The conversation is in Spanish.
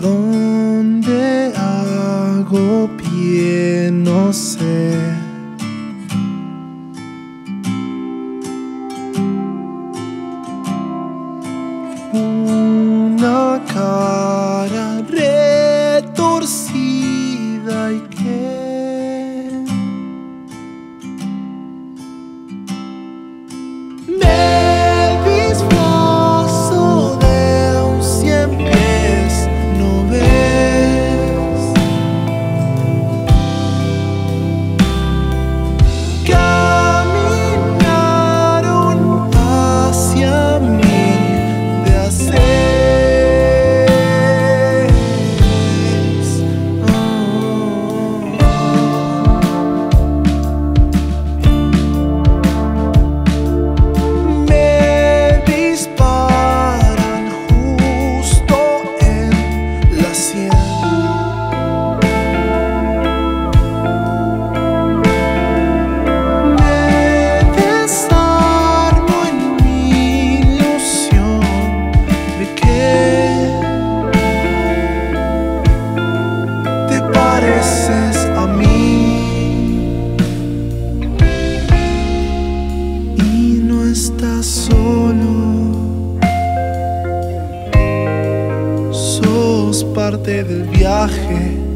dónde hago pie, no sé. solo. Sos parte del viaje.